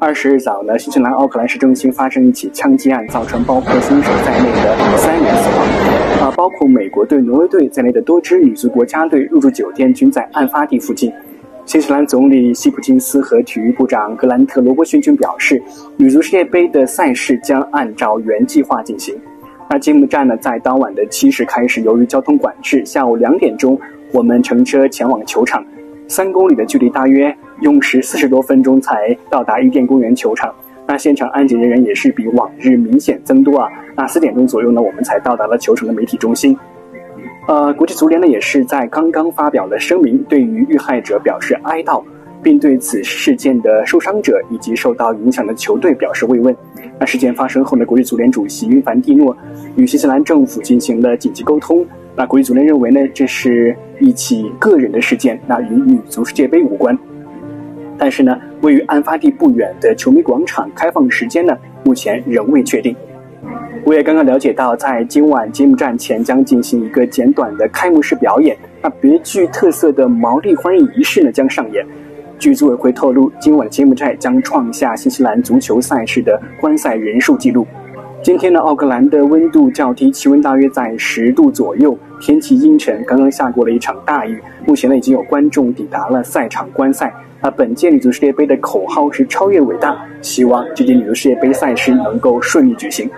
二十日早呢，新西兰奥克兰市中心发生一起枪击案，造成包括凶手在内的三人死亡。啊，包括美国队、挪威队在内的多支女足国家队入住酒店均在案发地附近。新西兰总理希普金斯和体育部长格兰特·罗伯逊均表示，女足世界杯的赛事将按照原计划进行。那揭幕战呢，在当晚的七时开始，由于交通管制，下午两点钟我们乘车前往球场，三公里的距离，大约用时四十多分钟才到达伊甸公园球场。那现场安检人员也是比往日明显增多啊。那四点钟左右呢，我们才到达了球场的媒体中心。呃，国际足联呢也是在刚刚发表了声明，对于遇害者表示哀悼，并对此事件的受伤者以及受到影响的球队表示慰问。那事件发生后呢，国际足联主席因凡蒂诺与新西兰政府进行了紧急沟通。那国际足联认为呢，这是一起个人的事件，那与女足世界杯无关。但是呢，位于案发地不远的球迷广场开放时间呢，目前仍未确定。我也刚刚了解到，在今晚揭幕战前将进行一个简短的开幕式表演。那别具特色的毛利欢迎仪式呢将上演。据组委会透露，今晚揭幕战将创下新西兰足球赛事的观赛人数纪录。今天呢，奥克兰的温度较低，气温大约在十度左右，天气阴沉，刚刚下过了一场大雨。目前呢，已经有观众抵达了赛场观赛。那本届女足世界杯的口号是超越伟大，希望这届女足世界杯赛事能够顺利举行。